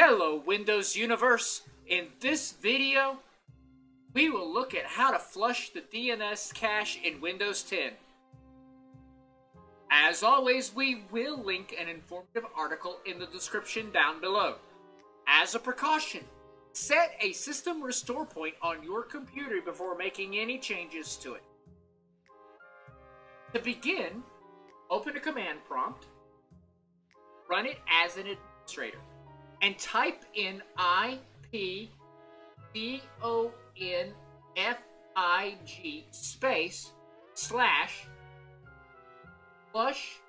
Hello Windows Universe! In this video, we will look at how to flush the DNS cache in Windows 10. As always, we will link an informative article in the description down below. As a precaution, set a system restore point on your computer before making any changes to it. To begin, open a command prompt, run it as an administrator and type in IP C O N F I G space slash flush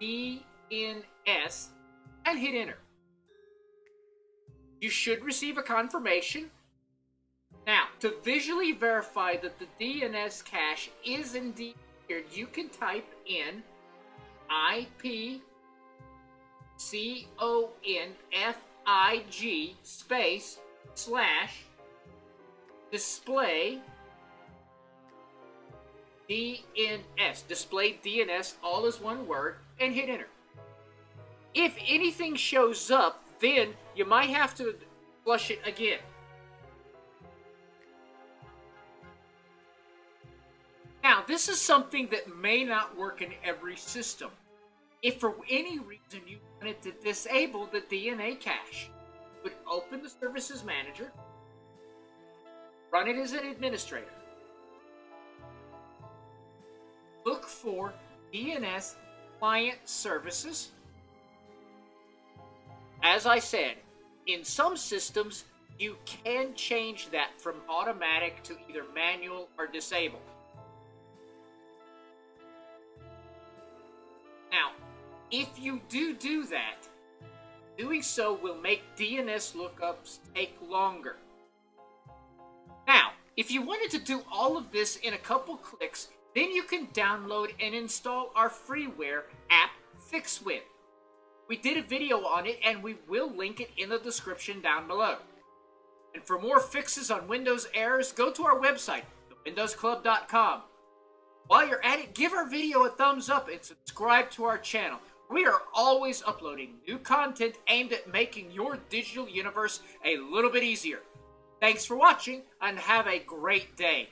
DNS and hit enter. You should receive a confirmation. Now, to visually verify that the DNS cache is indeed here, you can type in IP C O N F I G space slash display DNS. Display DNS all as one word and hit enter. If anything shows up, then you might have to flush it again. Now, this is something that may not work in every system. If for any reason you wanted to disable the DNS cache, you would open the Services Manager, run it as an administrator, look for DNS Client Services. As I said, in some systems, you can change that from automatic to either manual or disabled. If you do do that, doing so will make DNS lookups take longer. Now, if you wanted to do all of this in a couple clicks, then you can download and install our freeware app FixWin. We did a video on it and we will link it in the description down below. And for more fixes on Windows errors, go to our website, thewindowsclub.com. While you're at it, give our video a thumbs up and subscribe to our channel. We are always uploading new content aimed at making your digital universe a little bit easier. Thanks for watching and have a great day.